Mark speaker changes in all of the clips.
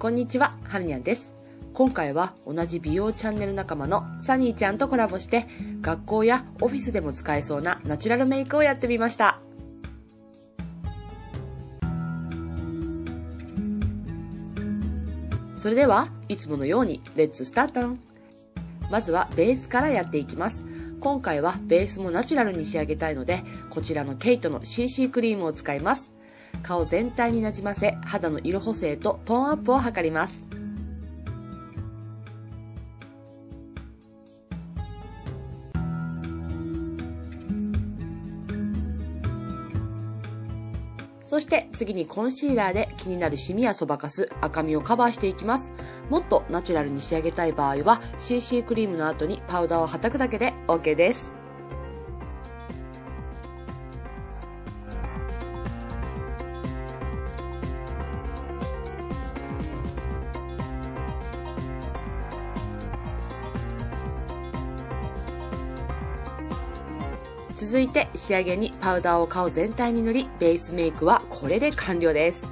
Speaker 1: こんにちは、はるにゃんです。今回は同じ美容チャンネル仲間のサニーちゃんとコラボして、学校やオフィスでも使えそうなナチュラルメイクをやってみました。それでは、いつものように、レッツスタートまずはベースからやっていきます。今回はベースもナチュラルに仕上げたいので、こちらのケイトの CC クリームを使います。顔全体になじませ、肌の色補正とトーンアップを図ります。そして次にコンシーラーで気になるシミやそばかす、赤みをカバーしていきます。もっとナチュラルに仕上げたい場合は CC クリームの後にパウダーをはたくだけで OK です。続いて仕上げにパウダーを顔全体に塗り、ベースメイクはこれで完了です。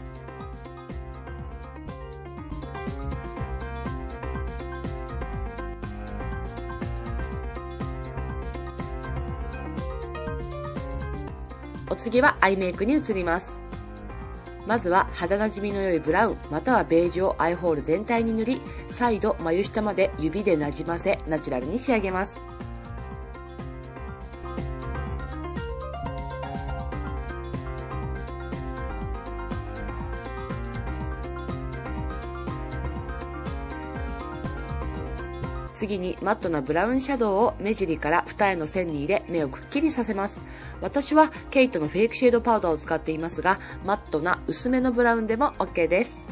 Speaker 1: お次はアイメイクに移ります。まずは肌なじみの良いブラウンまたはベージュをアイホール全体に塗り、再度眉下まで指でなじませナチュラルに仕上げます。次にマットなブラウンシャドウを目尻から二重の線に入れ目をくっきりさせます。私はケイトのフェイクシェードパウダーを使っていますが、マットな薄めのブラウンでも OK です。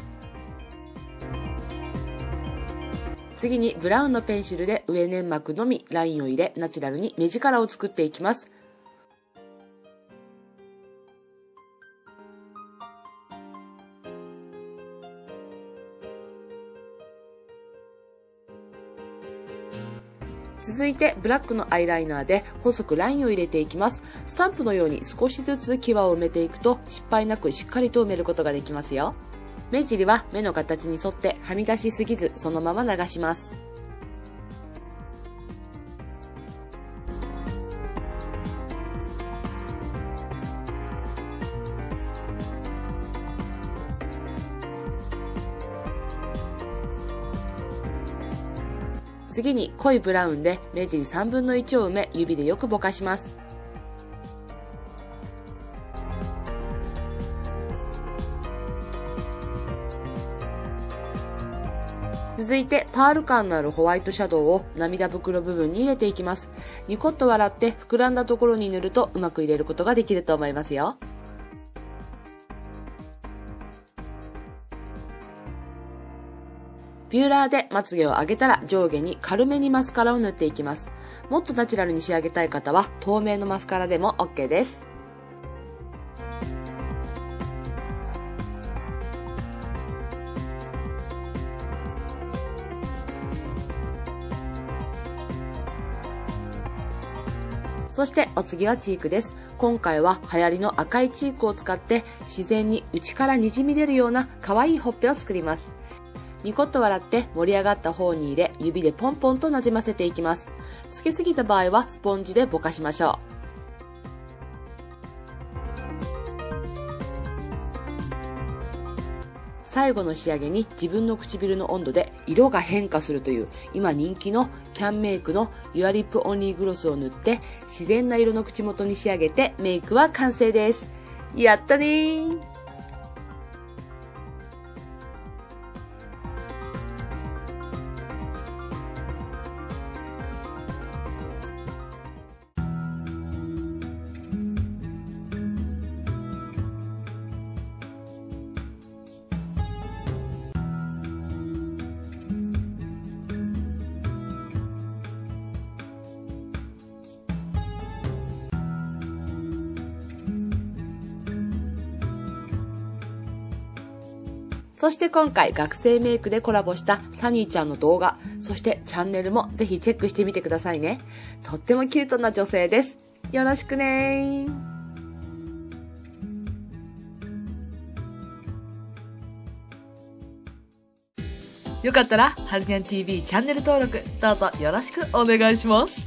Speaker 1: 次にブラウンのペンシルで上粘膜のみラインを入れナチュラルに目力を作っていきます。続いてブラックのアイライナーで細くラインを入れていきます。スタンプのように少しずつ際を埋めていくと失敗なくしっかりと埋めることができますよ。目尻は目の形に沿ってはみ出しすぎずそのまま流します。次に濃いブラウンで目尻3分の1を埋め指でよくぼかします。続いてパール感のあるホワイトシャドウを涙袋部分に入れていきます。ニコッと笑って膨らんだところに塗るとうまく入れることができると思いますよ。ビューラーでまつげを上げたら上下に軽めにマスカラを塗っていきます。もっとナチュラルに仕上げたい方は透明のマスカラでも OK です。そしてお次はチークです。今回は流行りの赤いチークを使って自然に内から滲み出るような可愛いほっぺを作ります。ニコッと笑って盛り上がった方に入れ、指でポンポンとなじませていきます。つけすぎた場合はスポンジでぼかしましょう。最後の仕上げに自分の唇の温度で色が変化するという今人気のキャンメイクの Your Lip Only グロスを塗って自然な色の口元に仕上げてメイクは完成です。やったねーそして今回学生メイクでコラボしたサニーちゃんの動画、そしてチャンネルもぜひチェックしてみてくださいね。とってもキュートな女性です。よろしくねー。よかったら、ハルニャン TV チャンネル登録、どうぞよろしくお願いします。